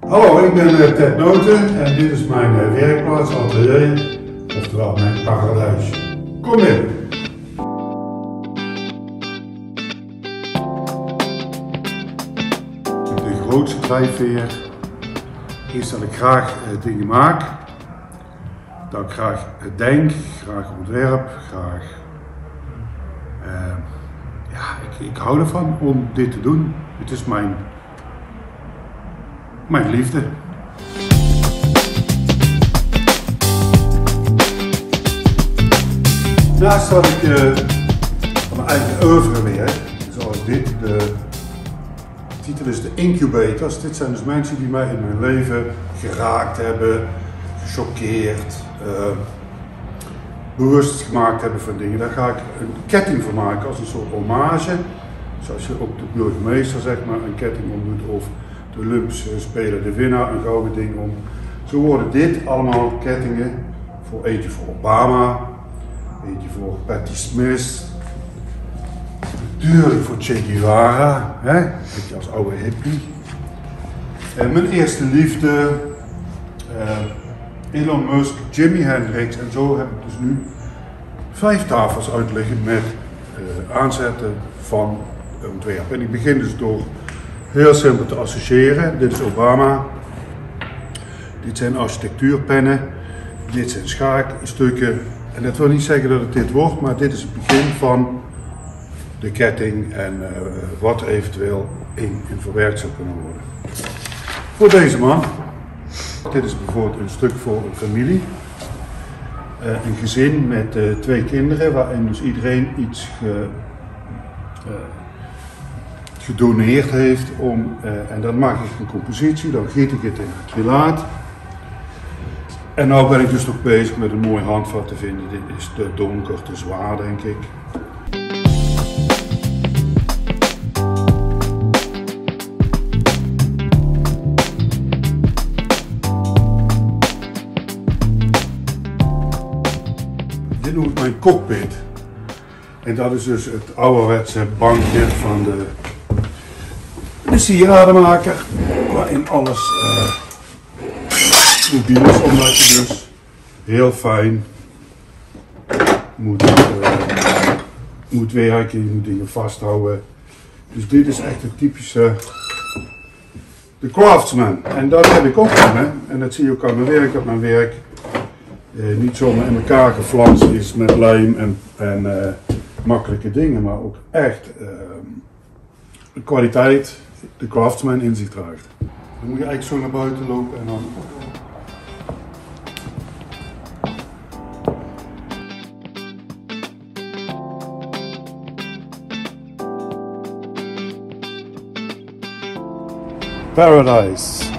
Hallo, ik ben eh, Ted Noten en dit is mijn eh, werkplaats, atelier, oftewel mijn paradijs. Kom in. De grootste drijfveer is dat ik graag eh, dingen maak, dat ik graag denk, graag ontwerp, graag. ja, ik, ik hou ervan om dit te doen. Het is mijn mijn liefde. Naast dat ik van mijn eigen oeuvre werk, zoals dit, de titel is de Incubators. Dit zijn dus mensen die mij in mijn leven geraakt hebben, gechoqueerd, eh, bewust gemaakt hebben van dingen. Daar ga ik een ketting van maken als een soort hommage. Zoals je ook de burgemeester zeg maar een ketting om doet of de Olympische Spelen de winnaar een gouden ding om. Zo worden dit allemaal kettingen voor eentje voor Obama, eentje voor Patti Smith, natuurlijk voor Che Guevara, hè? beetje als oude hippie. En mijn eerste liefde, eh, Elon Musk, Jimi Hendrix en zo heb ik dus nu vijf tafels uitliggen met eh, aanzetten van ontwerp. En ik begin dus door heel simpel te associëren. Dit is Obama. Dit zijn architectuurpennen. Dit zijn schaakstukken. En dat wil niet zeggen dat het dit wordt, maar dit is het begin van de ketting en eh, wat eventueel in, verwerkt zou kunnen worden. Voor deze man. Dit is bijvoorbeeld een stuk voor een familie. Eh, een gezin met eh, twee kinderen, waarin dus iedereen iets ge, gedoneerd heeft om, eh, en dan maak ik een compositie, dan giet ik het in acrylaat. En nu ben ik dus nog bezig met een mooi handvat te vinden. Dit is te donker, te zwaar denk ik. Dit noem ik mijn cockpit. En dat is dus het ouderwetse bankje van de, de sieradenmaker. Waarin alles eh mobiel is, omdat je dus heel fijn moet, eh, moet werken, je moet dingen vasthouden. Dus dit is echt een typische de craftsman. En dat heb ik ook van hè. En dat zie je ook aan mijn werk, dat mijn werk eh, niet zomaar in elkaar geflanst is met lijm en, en makkelijke dingen, maar ook echt de kwaliteit, de craftsman in zich draagt. Dan moet je eigenlijk zo naar buiten lopen en dan. Paradise.